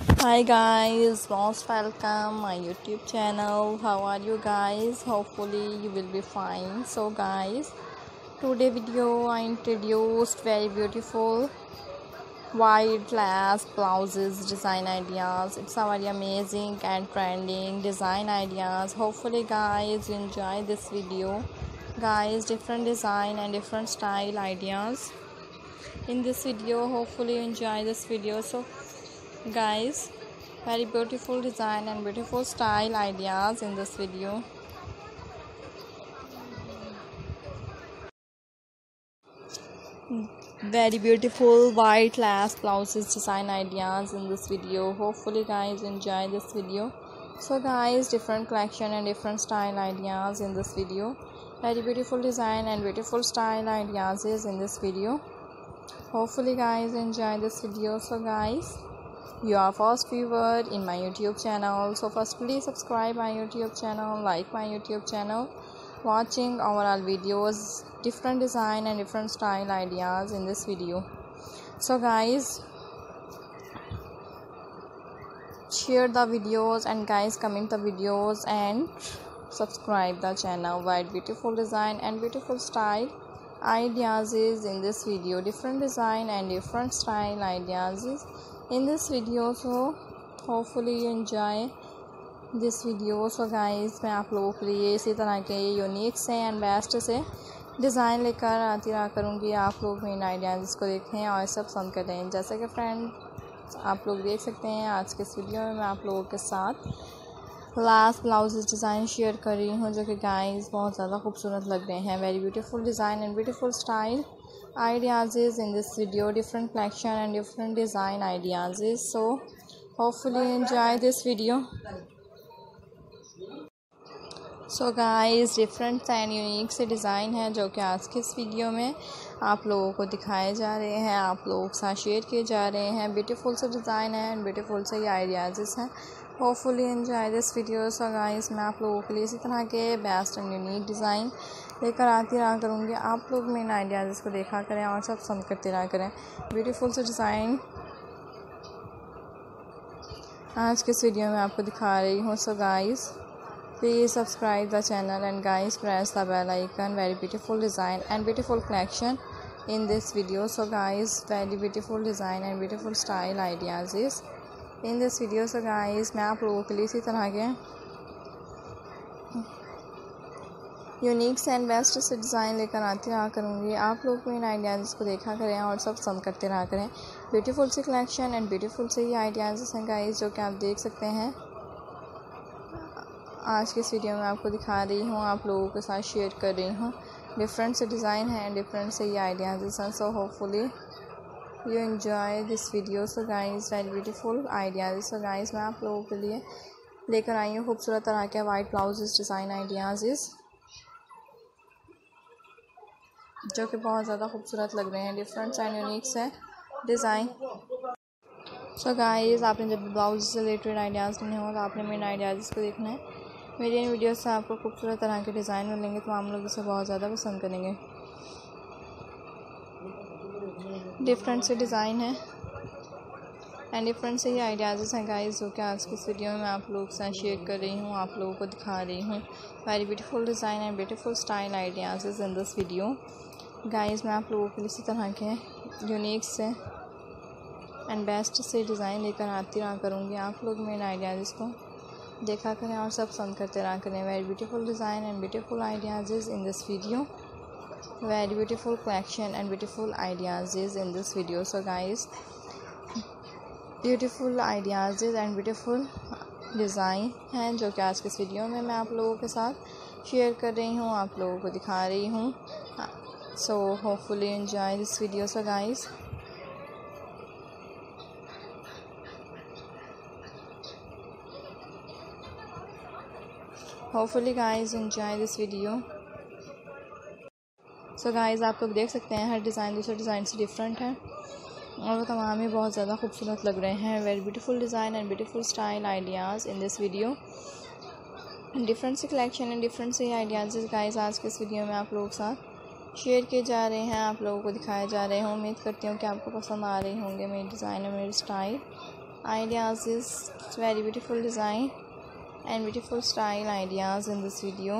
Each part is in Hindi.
Hi guys, most welcome my YouTube channel. How are you guys? Hopefully you will be fine. So guys, today video I introduced very beautiful white lace blouses design ideas. It's a very amazing and trending design ideas. Hopefully guys you enjoy this video. Guys, different design and different style ideas in this video. Hopefully you enjoy this video. So guys very beautiful design and beautiful style ideas in this video. Very beautiful white lace blouses design ideas in this video. Hopefully guys enjoy this video. So guys different collection and different style ideas in this video. Very beautiful design and beautiful style ideas is in this video. Hopefully guys enjoy this video. So guys you are first viewer in my youtube channel so first please subscribe my youtube channel like my youtube channel. Watching overall videos different design and different style ideas in this video. So guys share the videos and guys comment the videos and subscribe the channel. White beautiful design and beautiful style ideas is in this video. Different design and different style ideas is in this video, so hopefully you enjoy this video so guys मैं आप लोगों के लिए इसी तरह के यूनिक से एंड बेस्ट से डिज़ाइन लेकर आती रहा करूँगी। आप लोग मेन आइडियाज़ इसको देखें और सब पसंद करें जैसे कि फ्रेंड आप लोग देख सकते हैं आज के इस वीडियो में मैं आप लोगों के साथ लास्ट ब्लाउज डिज़ाइन शेयर कर रही हूँ, जो कि गाइस बहुत ज़्यादा खूबसूरत लग रहे हैं। Very beautiful design and beautiful style ideas is in this video, different collection and different design ideas is. So, hopefully enjoy this video. So guys different and unique से डिज़ाइन है जो कि आज के इस वीडियो में आप लोगों को दिखाए जा रहे हैं, आप लोगों के साथ शेयर किए जा रहे हैं। ब्यूटीफुल से डिज़ाइन है एंड ब्यूटीफुल से ये आइडियाज़ हैं। Hopefully enjoy this video so guys मैं आप लोगों के लिए इसी तरह के बेस्ट एंड यूनिक डिज़ाइन लेकर आती रहा करूँगी। आप लोग मेन आइडियाज़ को देखा करें और सब पसंद करते रहा करें। ब्यूटीफुल से डिज़ाइन आज के इस वीडियो में आपको दिखा रही हूँ। So guys please subscribe the channel and guys press the bell icon very beautiful design and beautiful collection in this video so guys very beautiful design and beautiful style ideas in this video so guys मैं आप लोगों के लिए इसी तरह के यूनिक्स एंड बेस्ट से डिज़ाइन लेकर आती रहा करूँगी। आप लोग इन आइडियाज़ को देखा करें और सब पसंद करते रहा करें। ब्यूटीफुल से कलेक्शन एंड ब्यूटीफुल से ही आइडियाज़ हैं गाइस जो कि आप देख सकते हैं। आज की इस वीडियो में आपको दिखा रही हूँ, आप लोगों के साथ शेयर कर रही हूँ। डिफरेंट से डिज़ाइन है एंड डिफरेंट से ये आइडियाज़ हैं so hopefully you enjoy this video so guys very beautiful ideas so guys मैं आप लोगों के लिए लेकर आई हूँ, खूबसूरत तरह के वाइट ब्लाउज डिज़ाइन आइडियाज़ जो कि बहुत ज़्यादा खूबसूरत लग रहे हैं। डिफरेंट एंड यूनिक्स है। डिज़ाइन सो गाइस आपने जब ब्लाउज से रिलेटेड आइडियाज़ लेने हो तो आपने मेरे आइडियाज़ को देखना है। मेरी इन वीडियो से आपको खूबसूरत तरह के डिज़ाइन मिलेंगे तो हम लोग इसे बहुत ज़्यादा पसंद करेंगे। डिफरेंट से डिज़ाइन है। एंड डिफरेंट से ही आइडियाज़ हैं गाइस जो कि आज की इस वीडियो में आप लोग से शेयर कर रही हूँ, आप लोगों को दिखा रही हूँ। Very beautiful design and beautiful style ideas in this video guys मैं आप लोगों के लिए इसी तरह के यूनिक से एंड बेस्ट से डिज़ाइन लेकर आती रहा करूँगी। आप लोग मेरे आइडियाज़ को देखा करें और सब पसंद करते रहा करें। Very beautiful design and beautiful ideas is in this video very beautiful collection and beautiful ideas in this video so guys beautiful ideas and beautiful design हैं जो कि आज के इस वीडियो में मैं आप लोगों के साथ शेयर कर रही हूँ, आप लोगों को दिखा रही हूँ। So, hopefully enjoy this video, so guys. Hopefully guys, enjoy this video. So so guys आप लोग देख सकते हैं, हर डिज़ाइन दूसरे डिज़ाइन से डिफरेंट है। और वो तमाम ही बहुत ज़्यादा खूबसूरत लग रहे हैं। Very beautiful design and beautiful style ideas in this video different से कलेक्शन एंड डिफरेंट से आइडियाज़ गाइज़ आज के इस वीडियो में आप लोगों के साथ। शेयर किए जा रहे हैं, आप लोगों को दिखाए जा रहे हैं। उम्मीद करती हूँ कि आपको पसंद आ रहे होंगे मेरे डिज़ाइन और मेरे style. Ideas is very beautiful design and beautiful style ideas in this video.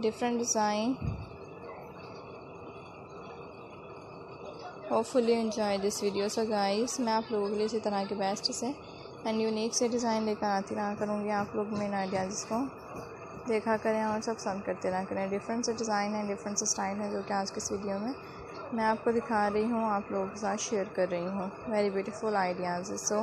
Different design. Hopefully enjoy this video so guys मैं आप लोगों के लिए इसी तरह के बेस्ट से एंड यूनिक से डिज़ाइन लेकर आती रहा करूँगी। आप लोग मेन आइडियाज़ को देखा करें और सब पसंद करते रहा करें। डिफरेंट से डिज़ाइन है डिफरेंट से स्टाइल है जो कि आज के वीडियो में मैं आपको दिखा रही हूँ, आप लोगों के साथ शेयर कर रही हूँ। Very beautiful ideas so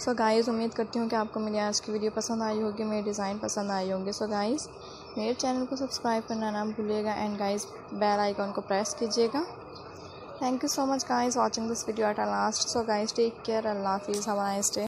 so guys उम्मीद करती हूँ कि आपको मेरी आज की वीडियो पसंद आई होगी, मेरे डिज़ाइन पसंद आई होंगे। सो गाइस मेरे चैनल को सब्सक्राइब करना ना भूलिएगा एंड गाइस बेल आइकॉन को प्रेस कीजिएगा। Thank you so much guys watching this video at a last so guys take care अल्लाह हाफिज़ नाइस डे